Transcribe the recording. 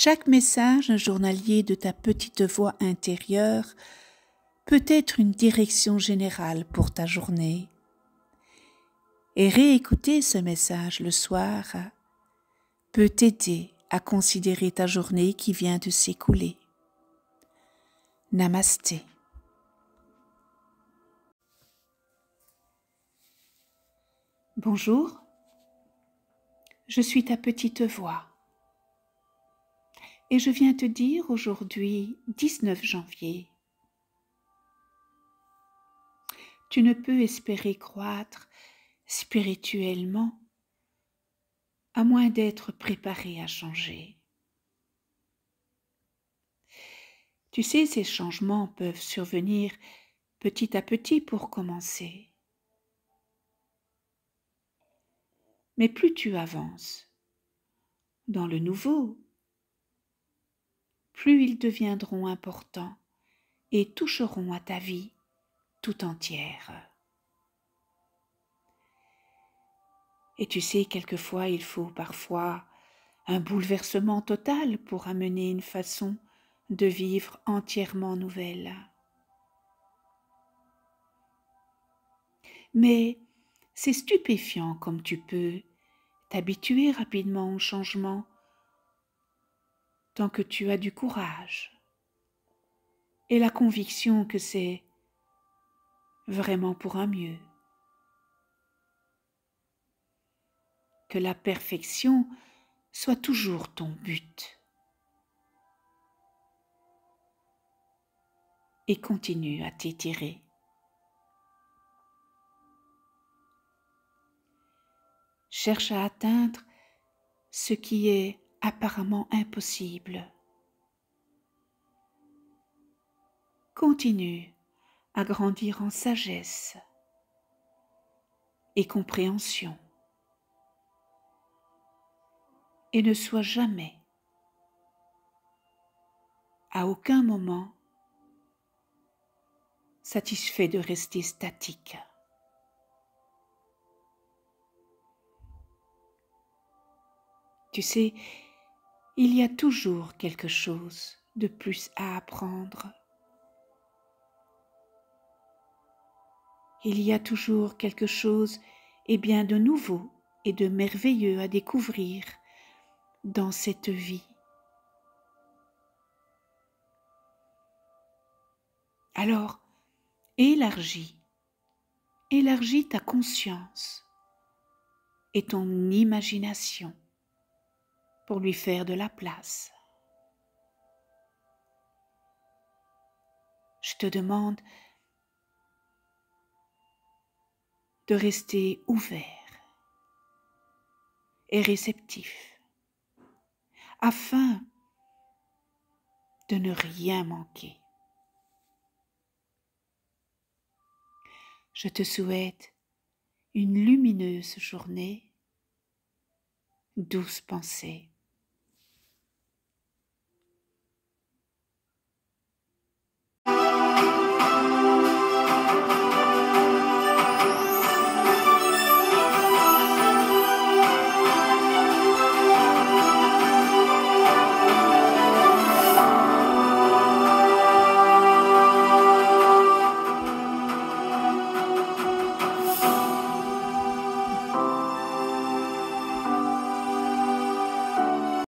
Chaque message journalier de ta petite voix intérieure peut être une direction générale pour ta journée. Et réécouter ce message le soir peut t'aider à considérer ta journée qui vient de s'écouler. Namasté. Bonjour, je suis ta petite voix et je viens te dire aujourd'hui 19 janvier. Tu ne peux espérer croître spirituellement à moins d'être préparé à changer. Tu sais, ces changements peuvent survenir petit à petit pour commencer. Mais plus tu avances dans le nouveau, plus ils deviendront importants et toucheront à ta vie tout entière. Et tu sais, quelquefois, il faut parfois un bouleversement total pour amener une façon de vivre entièrement nouvelle. Mais c'est stupéfiant comme tu peux t'habituer rapidement au changement tant que tu as du courage et la conviction que c'est vraiment pour un mieux. Que la perfection soit toujours ton but. Et continue à t'étirer. cherche à atteindre ce qui est apparemment impossible. Continue à grandir en sagesse et compréhension et ne sois jamais, à aucun moment, satisfait de rester statique. Tu sais, il y a toujours quelque chose de plus à apprendre. Il y a toujours quelque chose et bien de nouveau et de merveilleux à découvrir dans cette vie. Alors, élargis, élargis ta conscience et ton imagination pour lui faire de la place. Je te demande de rester ouvert et réceptif afin de ne rien manquer. Je te souhaite une lumineuse journée, douce pensée